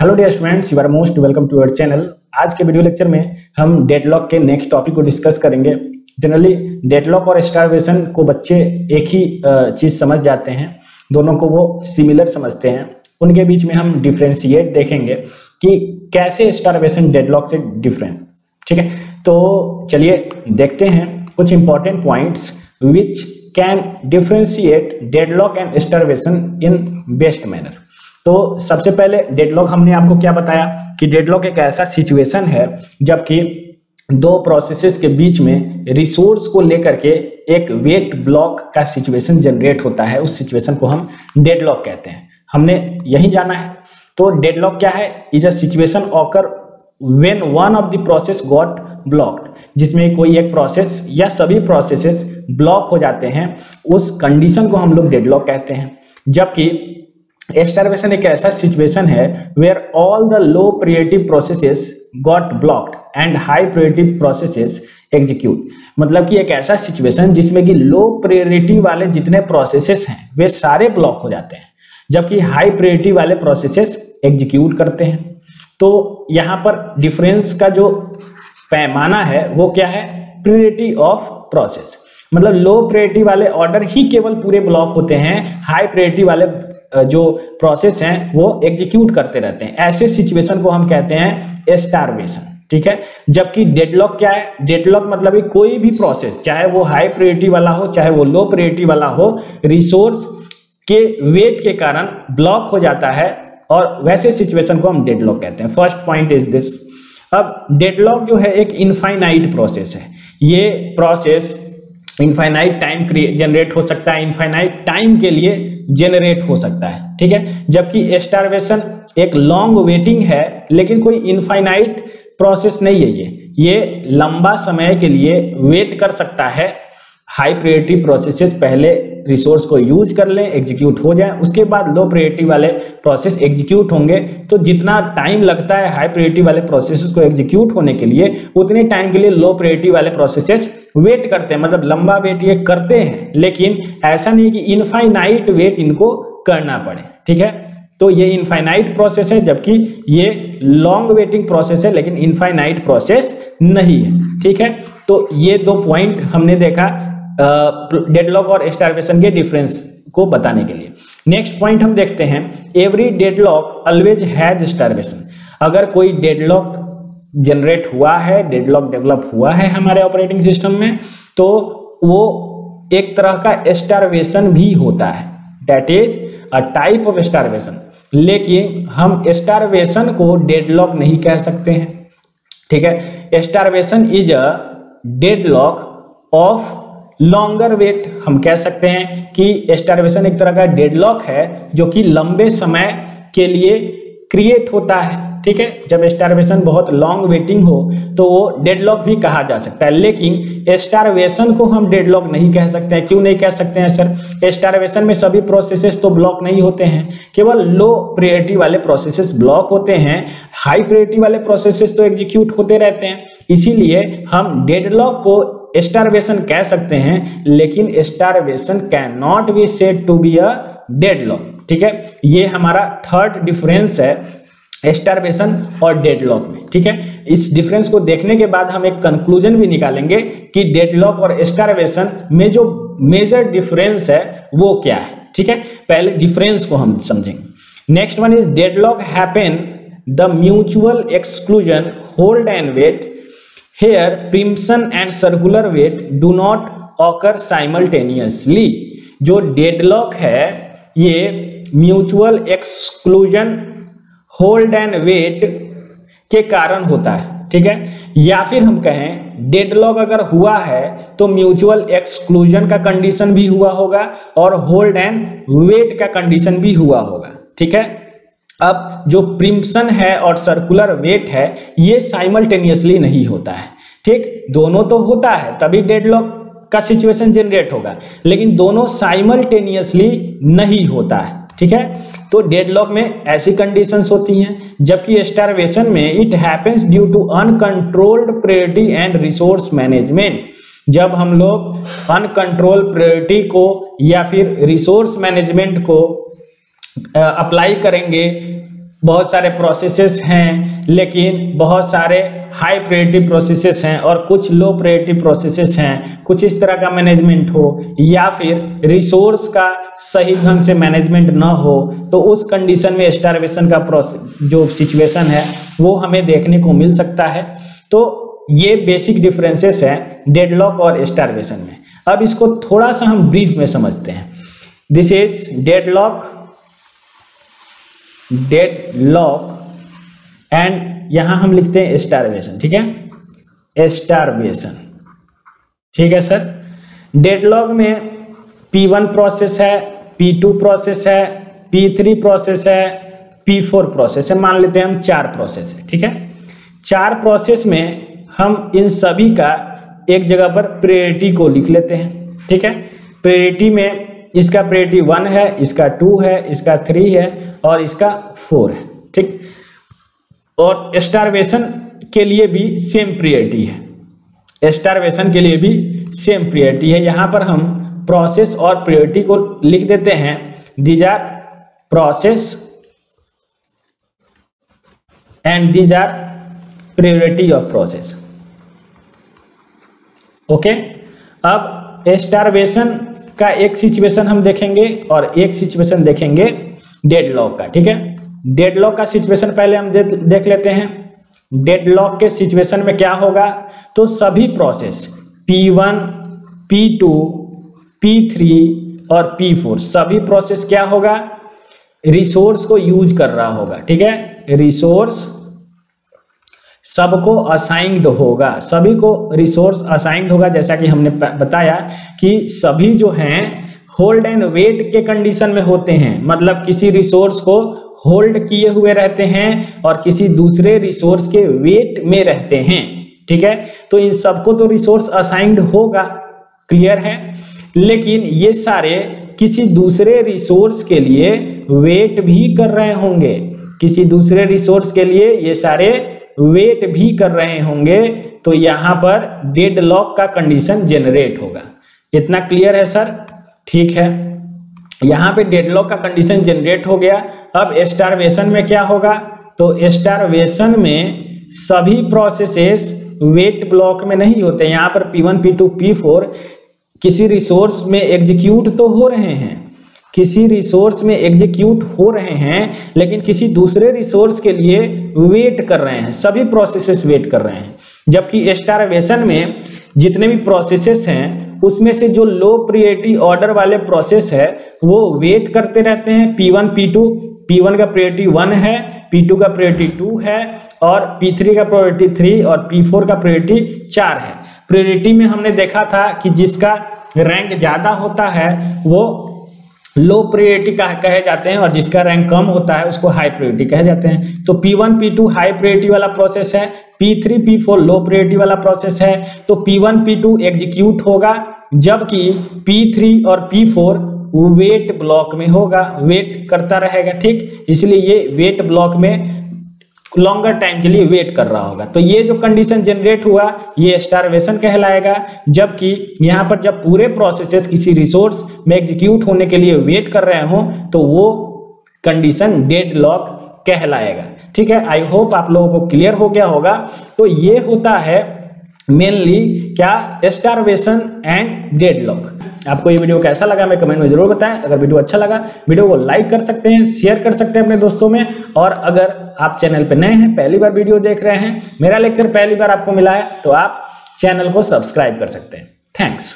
Hello dear students you are most welcome to our channel आज के video lecture में हम डेडलॉक के नेक्स्ट टॉपिक को डिस्कस करेंगे। जनरली डेडलॉक और स्टारवेशन को बच्चे एक ही चीज़ समझ जाते हैं। दोनों को वो सिमिलर समझते हैं। उनके बीच में हम डिफ्रेंशिएट देखेंगे कि कैसे स्टारवेशन डेडलॉक से डिफरेंट ठीक है? तो चलिए देखते हैं कुछ important points which can differentiate deadlock and starvation in best manner तो सबसे पहले डेडलॉक हमने आपको क्या बताया कि डेडलॉक एक ऐसा सिचुएशन है, जबकि दो प्रोसेसेस के बीच में रिसोर्स को लेकर के एक वेट ब्लॉक का सिचुएशन जनरेट होता है। उस सिचुएशन को हम डेडलॉक कहते हैं। हमने यही जाना है। तो डेडलॉक क्या है? Is a situation occur when one of the process got blocked जिसमें कोई एक प्रोसेस या सभी प्रोसेसेस ब्लॉक हो जाते हैं, उस कंडीशन को हम लोग डेडलॉक कहते हैं। जबकि स्टारवेशन एक ऐसा सिचुएशन है where all the low priority processes got blocked and high priority processes execute मतलब कि एक ऐसा सिचुएशन जिसमें कि लो प्रियोरिटी वाले जितने प्रोसेसेस हैं, वे सारे ब्लॉक हो जाते हैं, जबकि हाई प्रियोरिटी वाले प्रोसेसेस एग्जीक्यूट करते हैं। तो यहाँ पर डिफरेंस का जो पैमाना है, वो क्या है? प्रियोरिटी ऑफ़ प्रोसेस मतलब लो प्रियोरिटी वाले ऑर्डर ही केवल पूरे ब्लॉक होते हैं हाई प्रियोरिटी वाले जो प्रोसेस हैं, वो एग्जीक्यूट करते रहते हैं। ऐसे सिचुएशन को हम कहते हैं स्टारवेशन ठीक है? जबकि डेडलॉक क्या है? डेडलॉक मतलब कोई भी प्रोसेस चाहे वो हाई प्रियोरिटी वाला हो, चाहे वो लो प्रियोरिटी वाला हो रिसोर्स के वेट के कारण ब्लॉक हो जाता है और वैसे सिचुएशन को हम डेडलॉक कहते हैं। फ़र्स्ट पॉइंट इज़ दिस अब डेडलॉक जो है एक इनफाइनाइट प्रोसेस है। ये प्रोसेस इनफाइनाइट टाइम जनरेट हो सकता है। इनफाइनाइट टाइम के लिए जनरेट हो सकता है, ठीक है? जबकि स्टारवेशन एक लॉन्ग वेटिंग है, लेकिन कोई इनफाइनाइट प्रोसेस नहीं है ये। ये लंबा समय के लिए वेट कर सकता है हाई प्रियोरिटी प्रोसेसेस पहले रिसोर्स को यूज़ कर लें एग्जीक्यूट हो जाए। उसके बाद लो प्रायोरिटी वाले प्रोसेस एग्जीक्यूट होंगे। तो जितना टाइम लगता है हाई प्रायोरिटी वाले प्रोसेस को एग्जीक्यूट होने के लिए, उतने टाइम के लिए लो प्रायोरिटी वाले प्रोसेसेस वेट करते हैं। मतलब लंबा वेट ये करते हैं, लेकिन ऐसा नहीं कि इनफाइनाइट वेट इनको करना पड़े। ठीक है? तो ये इनफाइनाइट प्रोसेस है, जबकि ये लॉन्ग वेटिंग प्रोसेस है, लेकिन इनफाइनाइट प्रोसेस नहीं है। ठीक है? तो ये दो पॉइंट हमने देखा। डेडलॉक और स्टारवेशन के डिफरेंस को बताने के लिए। नेक्स्ट पॉइंट हम देखते हैं every deadlock always has starvation अगर कोई डेडलॉक जनरेट हुआ है डेडलॉक डेवलप हुआ है हमारे ऑपरेटिंग सिस्टम में तो वो एक तरह का स्टारवेशन भी होता है। That is a type of starvation लेकिन हम स्टारवेशन को डेडलॉक नहीं कह सकते हैं। ठीक है? Starvation is a deadlock of longer wait हम कह सकते हैं कि स्टारवेशन एक तरह का डेडलॉक है, जो कि लंबे समय के लिए क्रिएट होता है, ठीक है? जब स्टारवेशन बहुत लॉन्ग वेटिंग हो तो वो डेडलॉक भी कहा जा सकता है। लेकिन स्टारवेशन को हम डेडलॉक नहीं कह सकते हैं। क्यों नहीं कह सकते हैं सर स्टारवेशन में सभी प्रोसेसेस तो ब्लॉक नहीं होते हैं। केवल लो प्रियोरिटी वाले प्रोसेसेस ब्लॉक होते हैं। हाई प्रियोरिटी वाले प्रोसेसेस तो एग्जीक्यूट होते रहते हैं। इसीलिए हम डेडलॉक को स्टारवेशन कह सकते हैं, लेकिन starvation can not be said to be a dead deadlock ठीक है? ये हमारा थर्ड डिफरेंस है स्टारवेशन और डेडलॉक में, ठीक है? इस डिफरेंस को देखने के बाद हम एक कंक्लूजन भी निकालेंगे कि डेडलॉक और स्टारवेशन में जो मेजर डिफरेंस है, वो क्या है, ठीक है? पहले डिफरेंस को हम समझेंगे। Next one is deadlock happen the mutual exclusion hold and wait here preemption and circular wait do not occur simultaneously जो डेडलॉक है, ये mutual exclusion hold and wait के कारण होता है, ठीक है? या फिर हम कहें डेडलॉक अगर हुआ है तो म्यूचुअल एक्सक्लूजन का कंडीशन भी हुआ होगा और होल्ड एंड वेट का कंडीशन भी हुआ होगा, ठीक है? अब जो प्रिम्सन है और सर्कुलर वेट है, ये साइमल्टेनियसली नहीं होता है। ठीक? दोनों तो होता है, तभी डेडलॉक का सिचुएशन जनरेट होगा। लेकिन दोनों साइमल्टेनियसली नहीं होता है, ठीक है? तो डेडलॉक में ऐसी कंडीशंस होती हैं, जबकि स्टारवेशन में it happens due to uncontrolled priority and resource management जब हम लोग अनकंट्रोल प्रायोरिटी को या फिर रिसोर्स मैनेजमेंट को अप्लाई करेंगे, बहुत सारे प्रोसेसेस हैं, लेकिन बहुत सारे हाई प्रायोरिटी प्रोसेसेस हैं और कुछ लो प्रायोरिटी प्रोसेसेस हैं। कुछ इस तरह का मैनेजमेंट हो या फिर रिसोर्स का सही ढंग से मैनेजमेंट ना हो तो उस कंडीशन में स्टारवेशन का प्रोसेस जो सिचुएशन है, वो हमें देखने को मिल सकता है। तो ये बेसिक डिफरेंसेस हैं डेडलॉक और स्टारवेशन में। अब इसको थोड़ा सा हम ब्रीफ में समझते हैं। This is deadlock deadlock and यहाँ हम लिखते हैं स्टारवेशन, ठीक है? स्टारवेशन। ठीक है, सर? डेडलॉक में P1 प्रोसेस है P2 प्रोसेस है P3 प्रोसेस है P4 प्रोसेस है। मान लेते हैं हम चार प्रोसेस है, ठीक है? चार प्रोसेस में हम इन सभी का एक जगह पर प्रेरिटी को लिख लेते हैं, ठीक है? प्रेरिटी में इसका प्रेरिटी वन है, इसका टू है, इसका थ्री है और इसका फोर है, ठीक? और स्टारवेशन के लिए भी सेम प्रियरिटी है। स्टारवेशन के लिए भी सेम प्रियरिटी है। यहाँ पर हम प्रोसेस और प्रियोरिटी को लिख देते हैं। These are process and these are priority of process okay अब स्टारवेशन का एक सिचुएशन हम देखेंगे और एक सिचुएशन देखेंगे डेडलॉक का, ठीक है? डेडलॉक का सिचुएशन पहले हम दे, देख लेते हैं। डेडलॉक के सिचुएशन में क्या होगा? तो सभी प्रोसेस P1, P2, P3 और P4 सभी प्रोसेस क्या होगा? रिसोर्स को यूज़ कर रहा होगा ठीक है? रिसोर्स सबको असाइंड होगा सभी को रिसोर्स असाइंड होगा जैसा कि हमने बताया कि सभी जो हैं होल्ड एंड वेट के कंडीशन में होते हैं। मतलब किसी रिसोर्स को होल्ड किए हुए रहते हैं और किसी दूसरे रिसोर्स के वेट में रहते हैं। ठीक है? तो इन सबको तो रिसोर्स असाइंड होगा। क्लियर है? लेकिन ये सारे किसी दूसरे रिसोर्स के लिए वेट भी कर रहे होंगे। किसी दूसरे रिसोर्स के लिए ये सारे वेट भी कर रहे होंगे। तो यहाँ पर डेड लॉक का कंडीशन जनरेट होगा। इतना क्लियर है सर ठीक है? यहाँ पे डेडलॉक का कंडीशन जनरेट हो गया। अब स्टारवेशन में क्या होगा? तो स्टारवेशन में सभी प्रोसेसेस वेट ब्लॉक में नहीं होते। यहाँ पर P1, P2, P4 किसी रिसोर्स में एग्जीक्यूट तो हो रहे हैं। किसी रिसोर्स में एग्जीक्यूट हो रहे हैं लेकिन किसी दूसरे रिसोर्स के लिए वेट कर रहे हैं। सभी प्रोसेसेस वेट कर रहे हैं। जबकि स्टारवेशन में जितने भी प्रोसेसेस हैं उसमें से जो लो प्रियोरिटी ऑर्डर वाले प्रोसेस है वो वेट करते रहते हैं। P1, P2, P1 का प्रियरिटी वन है पी टू का प्रियरिटी टू है और पी थ्री का प्रायोरिटी थ्री और पी फोर का प्रायोरिटी चार है। प्रियोरिटी में हमने देखा था कि जिसका रैंक ज़्यादा होता है वो लो प्रियोरिटी कहे जाते हैं और जिसका रैंक कम होता है उसको हाई प्रियोरिटी कहे जाते हैं। तो P1 P2 हाई प्रियोरिटी वाला प्रोसेस है P3 P4 लो प्रियोरिटी वाला प्रोसेस है तो P1 P2 एग्जीक्यूट होगा। जबकि P3 और P4 वेट ब्लॉक में होगा वेट करता रहेगा, ठीक? इसलिए ये वेट ब्लॉक में लॉन्गर टाइम के लिए वेट कर रहा होगा। तो ये जो कंडीशन जनरेट हुआ, ये स्टारवेशन कहलाएगा, जबकि यहाँ पर जब पूरे प्रोसेसेस किसी रिसोर्स में एग्जीक्यूट होने के लिए वेट कर रहे हों तो वो कंडीशन डेड लॉक कहलाएगा। ठीक है? आई होप आप लोगों को क्लियर हो गया होगा। तो ये होता है मेनली क्या? स्टारवेशन एंड डेड लॉक आपको ये वीडियो कैसा लगा मैं कमेंट में ज़रूर बताएँ। अगर वीडियो अच्छा लगा वीडियो को लाइक कर सकते हैं शेयर कर सकते हैं अपने दोस्तों में। और अगर आप चैनल पर नए हैं, पहली बार वीडियो देख रहे हैं, मेरा लेक्चर पहली बार आपको मिला है तो आप चैनल को सब्सक्राइब कर सकते हैं। थैंक्स